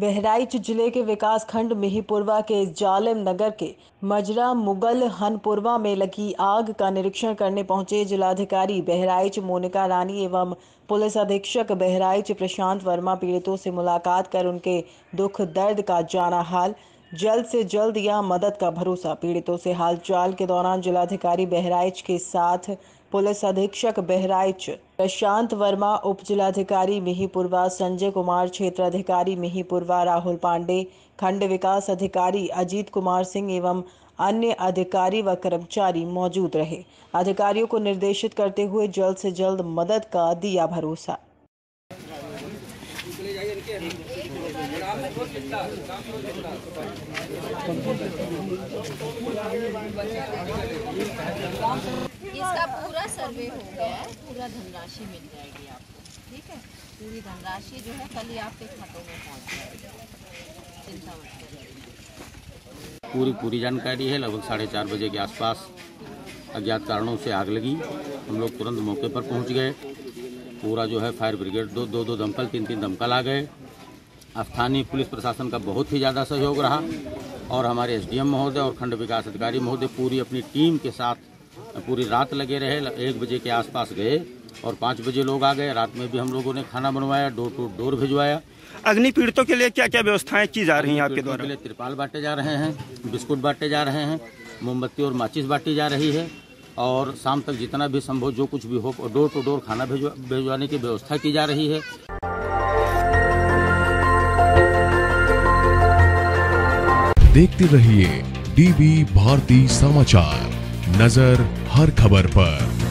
बहराइच ज़िले के विकास खंड मिहीपुरवा के जालिम नगर के मजरा मुगल हनपुरवा में लगी आग का निरीक्षण करने पहुँचे जिलाधिकारी बहराइच मोनिका रानी एवं पुलिस अधीक्षक बहराइच प्रशांत वर्मा पीड़ितों से मुलाकात कर उनके दुख दर्द का जाना हाल। जल्द से जल्द या मदद का भरोसा। पीड़ितों से हालचाल के दौरान जिलाधिकारी बहराइच के साथ पुलिस अधीक्षक बहराइच प्रशांत वर्मा, उप जिलाधिकारी मिहीपुरवा, संजय कुमार क्षेत्र अधिकारी मिहीपुरवा, राहुल पांडे, खंड विकास अधिकारी अजीत कुमार सिंह एवं अन्य अधिकारी व कर्मचारी मौजूद रहे। अधिकारियों को निर्देशित करते हुए जल्द से जल्द मदद का दिया भरोसा। इसका पूरा सर्वे हो गया है। पूरा धनराशि मिल जाएगी आपको। ठीक है? पूरी धनराशि जो है कल ही आपके खातों में पहुँच जाएगी। चिंता मत करिए। पूरी पूरी जानकारी है लगभग साढ़े चार बजे के आसपास अज्ञात कारणों से आग लगी। हम लोग तुरंत मौके पर पहुँच गए। पूरा जो है फायर ब्रिगेड दो दो दो दमकल तीन तीन दमकल आ गए। स्थानीय पुलिस प्रशासन का बहुत ही ज़्यादा सहयोग रहा और हमारे एसडीएम महोदय और खंड विकास अधिकारी महोदय पूरी अपनी टीम के साथ पूरी रात लगे रहे एक बजे के आसपास गए और पाँच बजे लोग आ गए। रात में भी हम लोगों ने खाना बनवाया डोर टू डोर भिजवाया। अग्नि पीड़ितों के लिए क्या क्या व्यवस्थाएँ की जा रही हैं आपके द्वारा? के लिए तिरपाल बांटे जा रहे हैं बिस्कुट बांटे जा रहे हैं मोमबत्ती और माचिस बांटी जा रही है और शाम तक जितना भी संभव जो कुछ भी हो डोर टू डोर खाना भिजवा भिजवाने की व्यवस्था की जा रही है। देखते रहिए डीबी भारती समाचार। नज़र हर खबर पर।